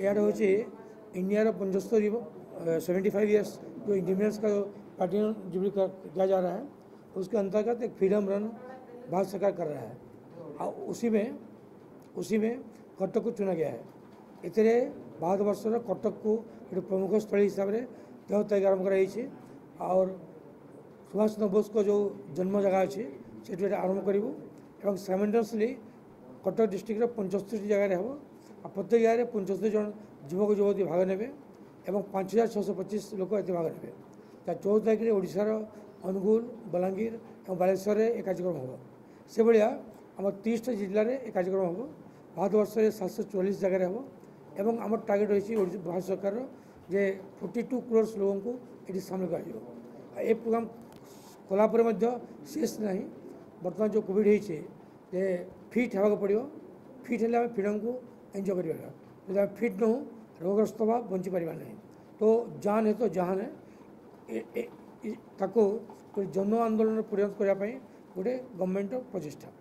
यार हूँ इंडिया पंचस्तरी सेवेंटी फाइव इयर्स जो इंडिपेंडेंस का पार्टीन जुबली किया जा रहा है उसके अंतर्गत एक फ्रीडम रन भारत सरकार कर रहा है और उसी में उसी में कटक को चुना गया है इतने भारतवर्ष कटक को एक प्रमुख स्थल हिसाब से देह तय कर और सुभाष चंद्र बोस को जो जन्म जगह अच्छे से आरंभ करूँ और साइमेंटसली कटक डिस्ट्रिक्टर पंचस्तरी जगह हम প্রত্যেক জায়গায় পঞ্চাশি জন যুবক যুবতী ভাগ নেবে এবং পাঁচ হাজার ছশো পঁচিশ লোক এতে ভাগ নেবে তা চৌদ তারিখে ଓଡ଼ିଶାର ଅନୁଗୁଳ ବଲାଙ୍ଗୀର ଏବଂ ବାଲେଶ୍ୱରରେ ଏ କାର୍ଯ୍ୟକ୍ରମ ହେବ ସେଭଳିଆ ଆମ ତିରିଶଟା ଜିଲ୍ଲାରେ ଏ କାର୍ଯ୍ୟକ୍ରମ ହେବ ଭାରତବର୍ଷରେ ସାତଶହ ଚଉରାଳିଶ ଜାଗାରେ ହେବ ଏବଂ ଆମର ଟାର୍ଗେଟ୍ ରହିଛି ଭାରତ ସରକାରର ଯେ ଫୋର୍ଟି ଟୁ କ୍ରୋର୍ସ ଲୋକଙ୍କୁ ଏଠି ସାମିଲ କରାଯିବ ଏ ପ୍ରୋଗ୍ରାମ କଲା ପରେ ମଧ୍ୟ ଶେଷ ନାହିଁ ବର୍ତ୍ତମାନ ଯେଉଁ କୋଭିଡ଼ ହେଇଛି ଯେ ଫିଟ୍ ହେବାକୁ ପଡ଼ିବ ଫିଟ୍ ହେଲେ ଆମେ ପିଢ଼ଙ୍କୁ ଏନ୍ଜୟ କରିପାରିବା ଯଦି ଆମେ ଫିଟ୍ ନହଉ ରୋଗଗ୍ରସ୍ତ ହେବା ବଞ୍ଚିପାରିବା ନାହିଁ ତ ଯାହା ଜାହାନ ହେତ ଜାହାନ ତାକୁ ଜନ ଆନ୍ଦୋଳନରେ ପରିଣତ କରିବା ପାଇଁ ଗୋଟେ ଗଭର୍ଣ୍ଣମେଣ୍ଟର ପ୍ରଚେଷ୍ଟା